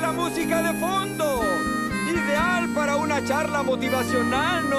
la música de fondo. Ideal para una charla motivacional.